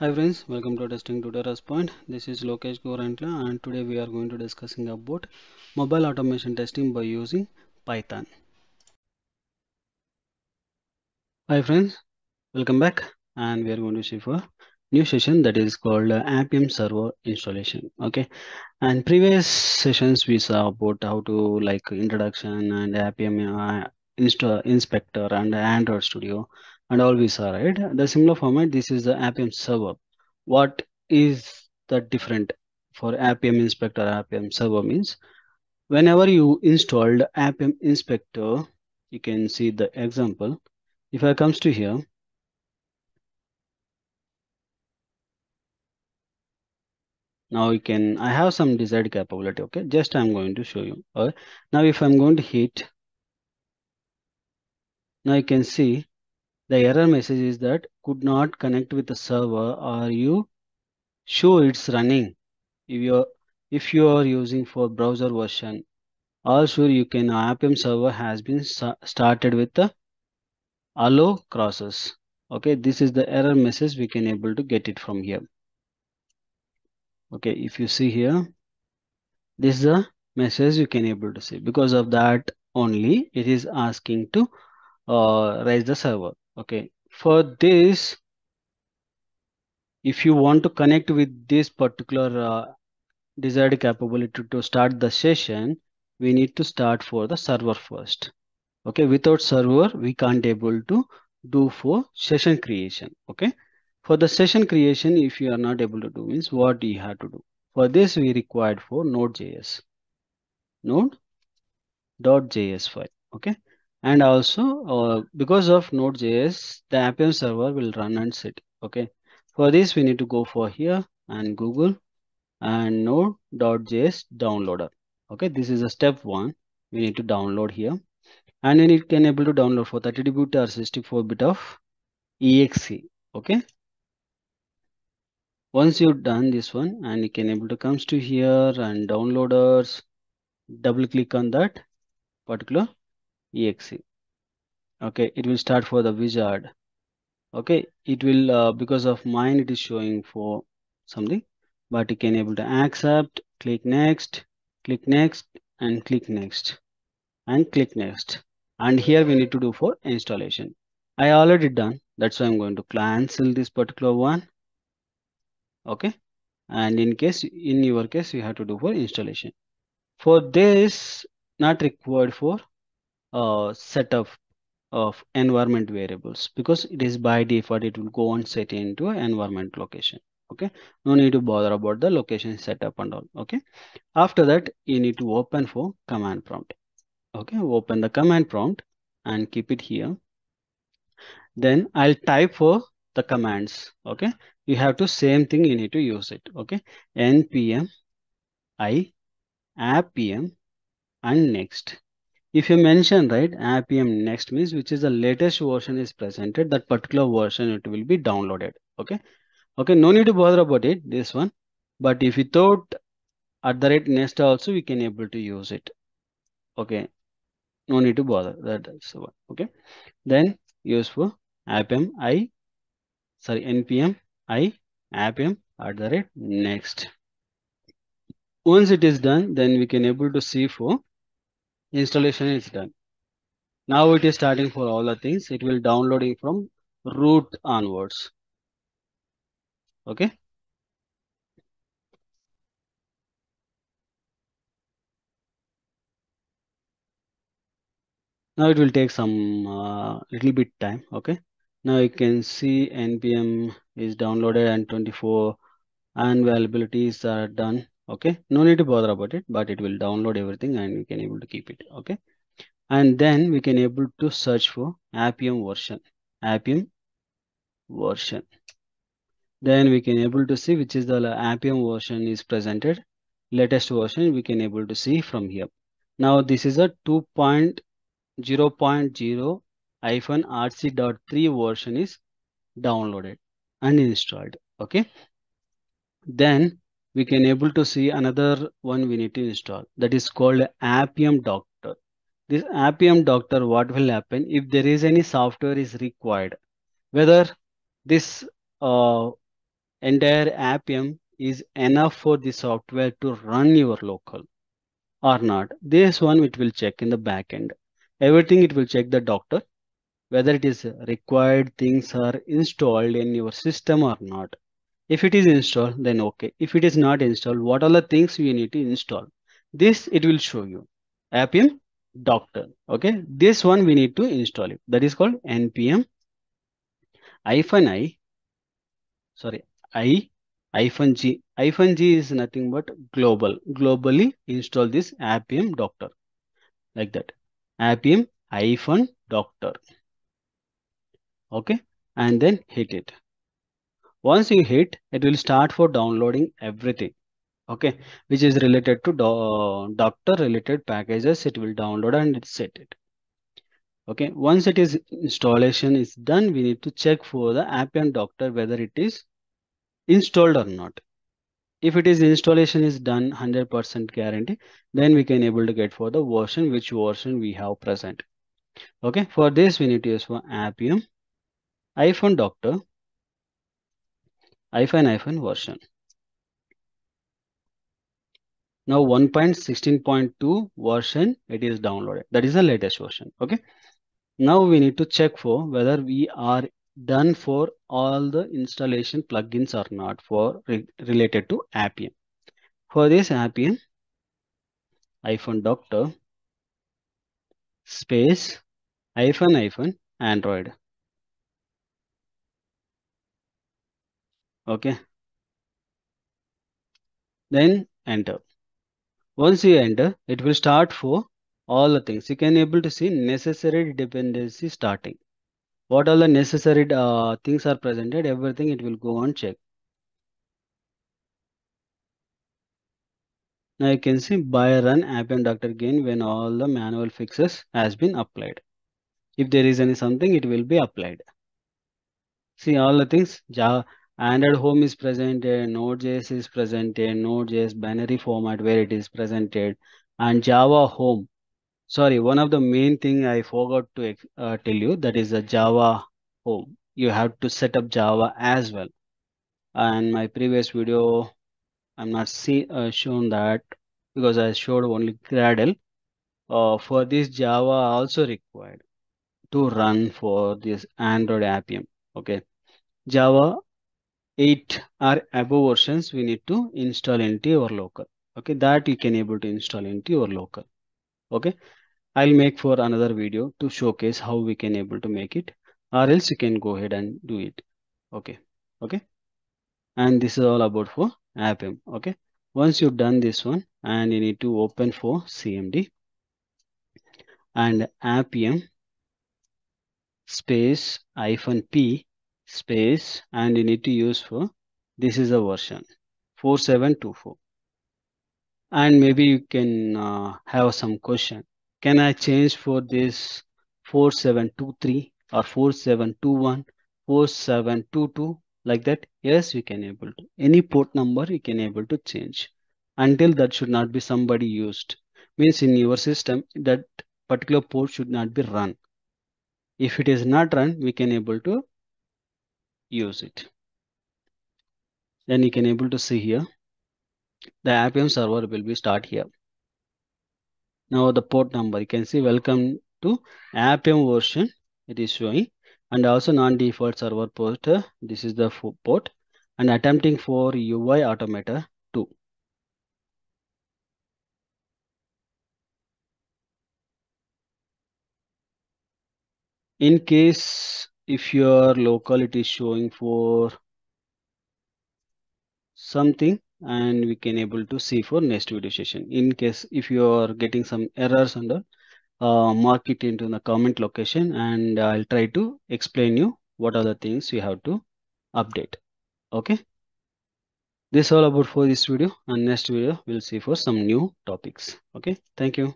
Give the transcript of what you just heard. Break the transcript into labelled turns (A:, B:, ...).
A: Hi friends, welcome to Testing Tutorialspoint. This is Lokesh Gorantla and today we are going to discussing about mobile automation testing by using Python. Hi friends, welcome back and we are going to see for new session that is called uh, Appium server installation. Okay, and previous sessions we saw about how to like introduction and Appium uh, insta inspector and Android Studio and all we saw right. The similar format. This is the Appium server. What is the different for Appium inspector? Appium server means whenever you installed Appium inspector, you can see the example. If I comes to here, now you can i have some desired capability okay just i'm going to show you okay now if i'm going to hit now you can see the error message is that could not connect with the server. Are you sure it's running? If you are if you are using for browser version also you can appium server has been started with the allow cors. Okay this is the error message. We can able to get it from here. Okay if you see here this is the message you can able to see. Because of that only it is asking to uh, raise the server okay. For this if you want to connect with this particular uh, desired capability to start the session we need to start for the server first. Okay. Without server we can't able to do for session creation. Okay. For the session creation if you are not able to do means what you have to do? For this we required for node.js node.js file. Okay and also uh, because of node.js the appium server will run and sit okay? For this we need to go for here and google and node.js downloader okay? This is a step one we need to download here. And then it can able to download for 32 bit or 64 bit of exe okay? Once you've done this one and you can able to comes to here and downloaders double click on that particular exe okay it will start for the wizard. Okay it will uh, because of mine it is showing for something but you can able to accept click next click next and click next and click next. And here we need to do for installation. I already done that's why i'm going to cancel this particular one. Okay and in case in your case you have to do for installation. For this not required for uh, set of of environment variables. Because it is by default it will go and set into an environment location. Okay? No need to bother about the location setup and all. Okay? After that you need to open for command prompt. Okay? Open the command prompt and keep it here. Then i'll type for the commands. Okay? You have to same thing you need to use it. Okay? Npm i appium and next if you mention right appium next means which is the latest version is presented that particular version it will be downloaded okay? Okay no need to bother about it this one. But if you thought at the rate next also we can able to use it okay? No need to bother that is one okay? Then use for appium i sorry npm i appium at the rate next. Once it is done then we can able to see for installation is done. Now it is starting for all the things. It will downloading from root onwards. Okay? Now it will take some uh, little bit time okay? Now you can see npm is downloaded and 24 and availabilities are done okay? No need to bother about it but it will download everything and we can able to keep it okay? And then we can able to search for appium version appium version. Then we can able to see which is the appium version is presented. Latest version we can able to see from here. Now this is a 2.0.0 hyphen rc.3 version is downloaded and installed okay? Then we can able to see another one we need to install that is called appium doctor this appium doctor what will happen if there is any software is required whether this uh, entire Appium is enough for the software to run your local or not. This one it will check in the backend. Everything it will check the doctor whether it is required things are installed in your system or not. If it is installed, then okay. If it is not installed, what are the things we need to install? This it will show you. Appium doctor. Okay. This one we need to install it. That is called npm hyphen i. Sorry, i hyphen g. Hyphen g is nothing but global. Globally install this Appium doctor like that. Appium hyphen doctor. Okay. And then hit it. Once you hit, it will start for downloading everything. Okay. Which is related to do doctor related packages. It will download and it set it. Okay. Once it is installation is done, we need to check for the Appium doctor whether it is installed or not. If it is installation is done 100% guarantee, then we can able to get for the version which version we have present. Okay. For this, we need to use for Appium hyphen doctor hyphen hyphen version. Now 1.16.2 version it is downloaded. That is the latest version. Okay. Now we need to check for whether we are done for all the installation plugins or not for re related to Appium. For this Appium hyphen doctor space hyphen hyphen Android. Okay. Then enter. Once you enter, it will start for all the things. You can able to see necessary dependency starting. What all the necessary uh, things are presented, everything it will go on check. Now you can see by run Appium doctor again when all the manual fixes has been applied. If there is any something, it will be applied. See all the things, Java, Android home is presented, Node.js is presented, Node.js binary format where it is presented, and Java home. Sorry, one of the main thing I forgot to uh, tell you that is a Java home. You have to set up Java as well. And my previous video, I'm not see uh, shown that because I showed only Gradle. Uh, for this Java also required to run for this Android Appium. Okay, Java 8 or above versions we need to install into your local. Okay that you can able to install into your local. Okay i'll make for another video to showcase how we can able to make it or else you can go ahead and do it. Okay okay? And this is all about for appium. Okay once you've done this one and you need to open for cmd and appium space hyphen p space and you need to use for this is a version 4724 and maybe you can uh, have some question. Can i change for this 4723 or 4721 4722 like that? Yes you can able to. Any port number you can able to change. Until that should not be somebody used. Means in your system that particular port should not be run. If it is not run we can able to use it. Then you can able to see here, the Appium server will be start here. Now the port number, you can see welcome to Appium version, it is showing and also non-default server port, this is the port and attempting for UI Automata 2. In case if your local it is showing for something and we can able to see for next video session. In case if you are getting some errors under uh, mark it into the comment location and I'll try to explain you what are the things you have to update. Okay? This all about for this video and next video we'll see for some new topics. Okay? Thank you